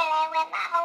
I went my.